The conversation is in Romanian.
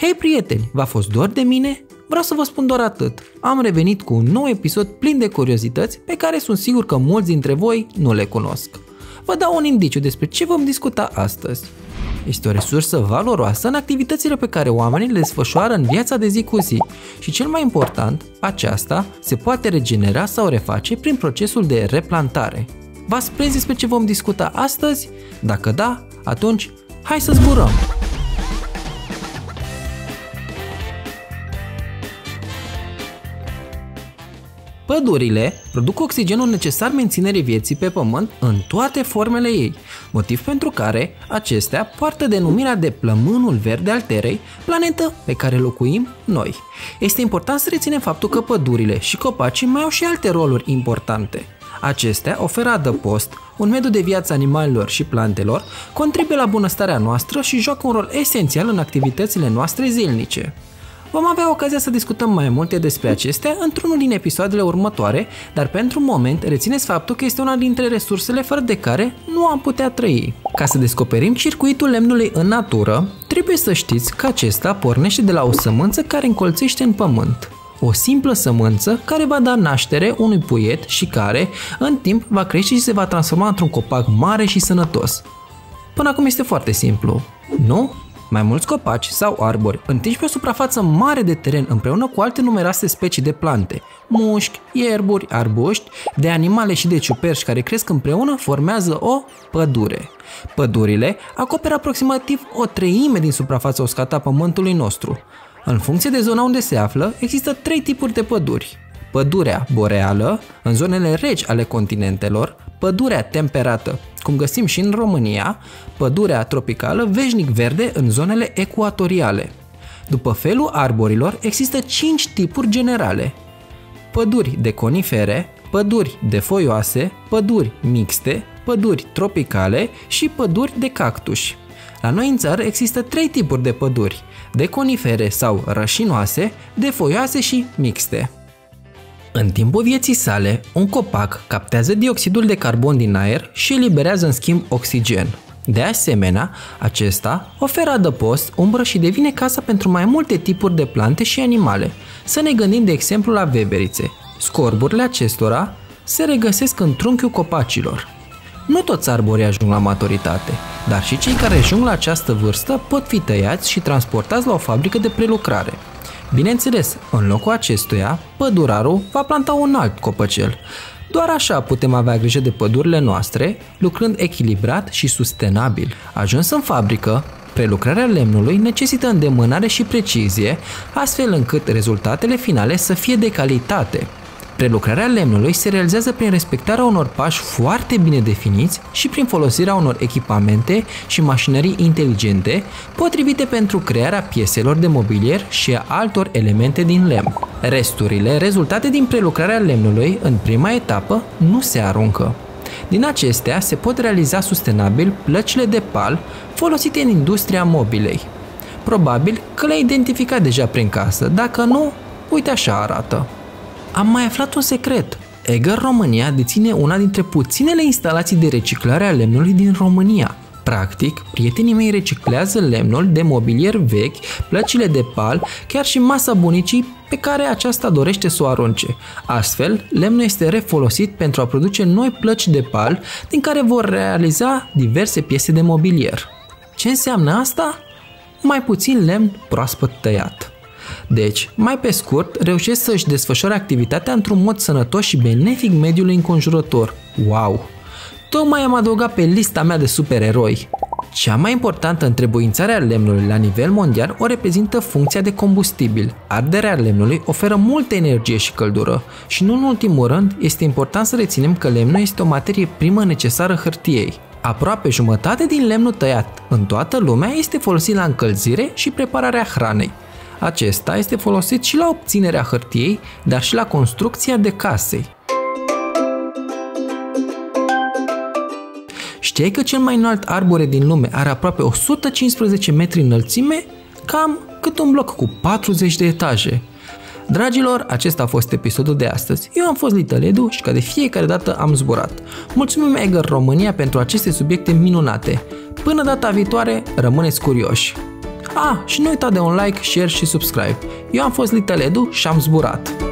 Hei prieteni, v-a fost dor de mine? Vreau să vă spun doar atât. Am revenit cu un nou episod plin de curiozități pe care sunt sigur că mulți dintre voi nu le cunosc. Vă dau un indiciu despre ce vom discuta astăzi. Este o resursă valoroasă în activitățile pe care oamenii le desfășoară în viața de zi cu zi și cel mai important, aceasta se poate regenera sau reface prin procesul de replantare. V-ați prins despre ce vom discuta astăzi? Dacă da, atunci hai să zburăm! Pădurile produc oxigenul necesar menținerii vieții pe pământ în toate formele ei, motiv pentru care acestea poartă denumirea de plămânul verde al Terei, planetă pe care locuim noi. Este important să reținem faptul că pădurile și copacii mai au și alte roluri importante. Acestea oferă adăpost, un mediu de viață animalelor și plantelor, contribuie la bunăstarea noastră și joacă un rol esențial în activitățile noastre zilnice. Vom avea ocazia să discutăm mai multe despre acestea într-unul din episoadele următoare, dar pentru moment rețineți faptul că este una dintre resursele fără de care nu am putea trăi. Ca să descoperim circuitul lemnului în natură, trebuie să știți că acesta pornește de la o sămânță care încolțește în pământ. O simplă sămânță care va da naștere unui puiet și care, în timp, va crește și se va transforma într-un copac mare și sănătos. Până acum este foarte simplu, nu? Mai mulți copaci sau arbori întinși pe o suprafață mare de teren împreună cu alte numeroase specii de plante, mușchi, ierburi, arbuști, de animale și de ciuperci care cresc împreună formează o pădure. Pădurile acoperă aproximativ o treime din suprafața uscată a pământului nostru. În funcție de zona unde se află, există trei tipuri de păduri. Pădurea boreală, în zonele reci ale continentelor, pădurea temperată, cum găsim și în România, pădurea tropicală veșnic verde în zonele ecuatoriale. După felul arborilor, există 5 tipuri generale. Păduri de conifere, păduri de foioase, păduri mixte, păduri tropicale și păduri de cactuși. La noi în țară există trei tipuri de păduri, de conifere sau rășinoase, de foioase și mixte. În timpul vieții sale, un copac captează dioxidul de carbon din aer și eliberează în schimb oxigen. De asemenea, acesta oferă adăpost, umbră și devine casa pentru mai multe tipuri de plante și animale. Să ne gândim de exemplu la veverițe. Scorburile acestora se regăsesc în trunchiul copacilor. Nu toți arborii ajung la maturitate, dar și cei care ajung la această vârstă pot fi tăiați și transportați la o fabrică de prelucrare. Bineînțeles, în locul acestuia, pădurarul va planta un alt copăcel. Doar așa putem avea grijă de pădurile noastre, lucrând echilibrat și sustenabil. Ajuns în fabrică, prelucrarea lemnului necesită îndemânare și precizie, astfel încât rezultatele finale să fie de calitate. Prelucrarea lemnului se realizează prin respectarea unor pași foarte bine definiți și prin folosirea unor echipamente și mașinării inteligente potrivite pentru crearea pieselor de mobilier și a altor elemente din lemn. Resturile rezultate din prelucrarea lemnului în prima etapă nu se aruncă. Din acestea se pot realiza sustenabil plăcile de pal folosite în industria mobilei. Probabil că le-ai identificat deja prin casă, dacă nu, uite așa arată. Am mai aflat un secret. Eger România deține una dintre puținele instalații de reciclare a lemnului din România. Practic, prietenii mei reciclează lemnul de mobilier vechi, plăcile de pal, chiar și masa bunicii pe care aceasta dorește să o arunce. Astfel, lemnul este refolosit pentru a produce noi plăci de pal din care vor realiza diverse piese de mobilier. Ce înseamnă asta? Mai puțin lemn proaspăt tăiat. Deci, mai pe scurt, reușesc să-și desfășoare activitatea într-un mod sănătos și benefic mediului înconjurător. Wow! Tocmai am adăugat pe lista mea de supereroi. Cea mai importantă întrebuințare a lemnului la nivel mondial o reprezintă funcția de combustibil. Arderea lemnului oferă multă energie și căldură și nu în ultimul rând este important să reținem că lemnul este o materie primă necesară hârtiei. Aproape jumătate din lemnul tăiat în toată lumea este folosit la încălzire și prepararea hranei. Acesta este folosit și la obținerea hârtiei, dar și la construcția de case. Știai că cel mai înalt arbore din lume are aproape 115 metri înălțime? Cam cât un bloc cu 40 de etaje. Dragilor, acesta a fost episodul de astăzi. Eu am fost Lităledu și ca de fiecare dată am zburat. Mulțumim Eger România pentru aceste subiecte minunate. Până data viitoare, rămâneți curioși! Ah, și nu uita de un like, share și subscribe. Eu am fost Little Edu și am zburat.